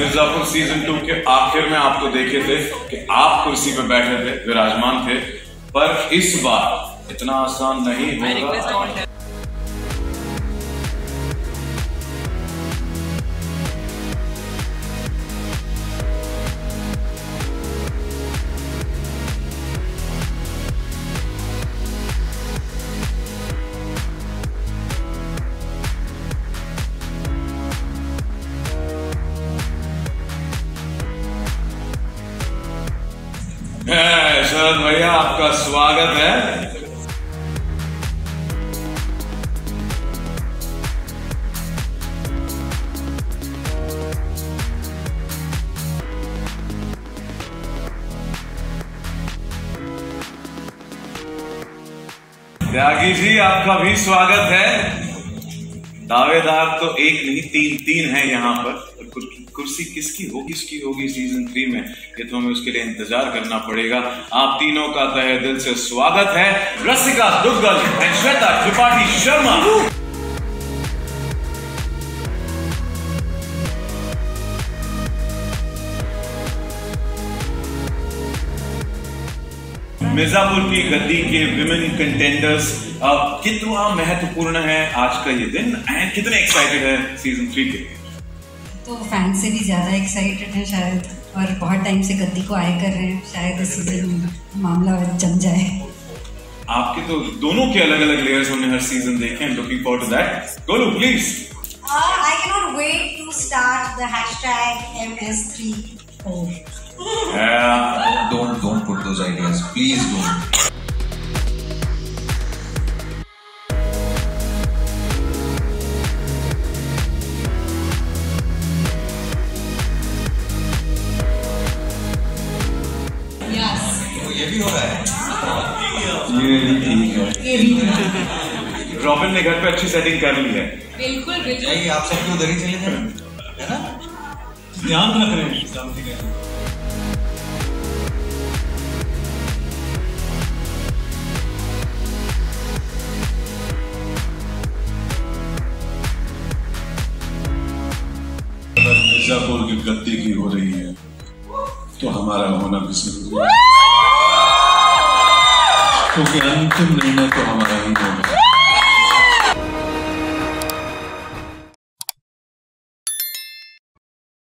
Mirzapur season two के आखिर में आपको देखे थे कि आप कुर्सी पर बैठे थे विराजमान थे। पर इस बार इतना आसान नहीं होगा। शरद भैया आपका स्वागत है। त्यागी जी आपका भी स्वागत है। दावेदार तो एक नहीं, तीन तीन है यहाँ पर। कुर्सी किसकी? होगी इसकी, होगी सीज़न थ्री में। ये तो हमें उसके लिए इंतज़ार करना पड़ेगा। आप तीनों का तहे दिल से स्वागत है। रसिका दुग्गल, श्वेता त्रिपाठी शर्मा। मिर्जापुर की गद्दी के विमेन कंटेंडर्स कितना महत्वपूर्ण है आज का ये दिन एंड कितने एक्साइटेड है सीज़न थ्री के? तो फ़ैन से भी ज़्यादा एक्साइटेड हैं शायद और बहुत टाइम से गद्दी को आए कर रहे हैं शायद इस सीज़न मामला जम जाए। आपके तो दोनों के अलग अलग लेयर्स हमने हर सीज़न देखे हैं looking for to that Golu please Uh, I cannot wait to start the hashtag MS3O. Don't don't put those ideas. Please don't. तो ये भी हो रहा है। ये भी ठीक है। ये भी रॉबिन ने घर पे अच्छी सेटिंग कर ली है। बिल्कुल बिल्कुल। आप सबके उधर ही चले जाए? है ना? ध्यान रख रहे हैं। मिर्जापुर की गद्दी की हो रही है तो हमारा होना भी ज़रूरी है। क्योंकि अंतिम निर्णय तो हमारा ही होगा